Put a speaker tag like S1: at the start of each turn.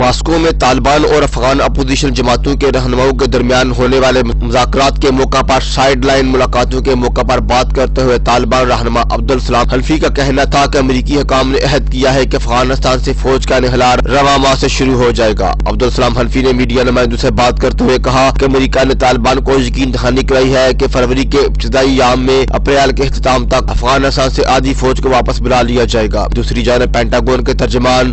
S1: Moscow में तालिबान और Afghan opposition जमातों के रहनुमाओं के दरमियान होने वाले मुजाकर के मौका पर साइड लाइन मुलाकातों के मौका पर बात करते हुए तालिबान रहनुमा अब्दुल सलाम हल्फी का कहना था कि अमरीकी हकाम ने अहद किया है कि अफ़गानिस्तान से फौज का नहलार रवा माह से शुरू हो जाएगा। अब्दुल सलाम हल्फी ने मीडिया नुमाइंदों से बात करते हुए कहा कि अमरीका ने तालिबान को यकीन दहानी कराई है कि फरवरी के इब्तदाई याम में अप्रैल के अख्ताम तक अफ़गानिस्तान से आधी फौज को वापस बुला लिया जाएगा। दूसरी जानब पेंटागोन के तर्जमान